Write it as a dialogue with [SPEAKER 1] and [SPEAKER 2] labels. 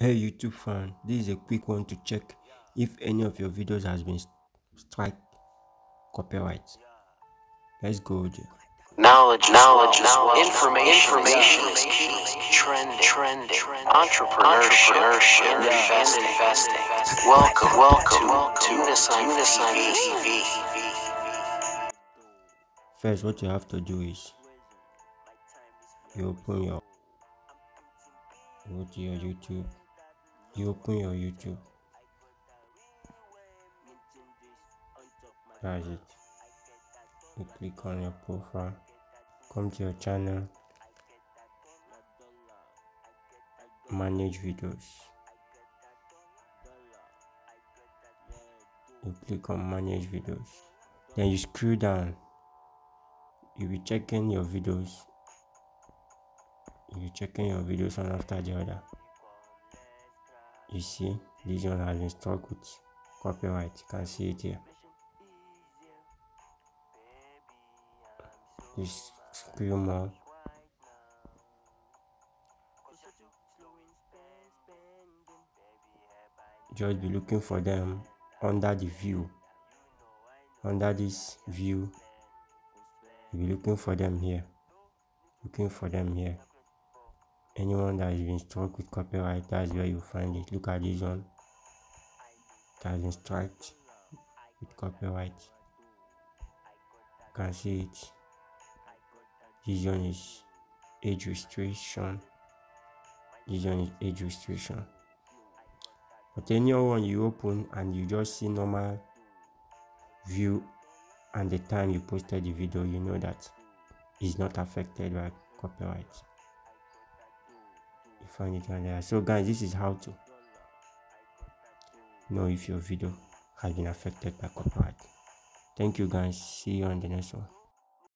[SPEAKER 1] Hey YouTube fan, this is a quick one to check if any of your videos has been strike copyright. Let's go there.
[SPEAKER 2] Knowledge, knowledge, knowledge, information, information is key. Trending, trending, entrepreneurship, entrepreneurship and investing. Welcome, welcome to Eunice TV.
[SPEAKER 1] First, what you have to do is you open your go to your YouTube you open your YouTube. That's it. You click on your profile, come to your channel, manage videos. You click on manage videos. Then you scroll down. You'll be checking your videos. You'll be checking your videos one after the other you see this one has been struck with copyright you can see it here just be looking for them under the view. Under this view. You'll be looking for them here. Looking for them here anyone that has been struck with copyright that's where you find it. Look at this one. That has been struck with copyright. You can see it. This one is age restriction. This one is age restriction. But any one you open and you just see normal view and the time you posted the video you know that is not affected by copyright find it on there so guys this is how to know if your video has been affected by copyright. Thank you guys. See you on the next one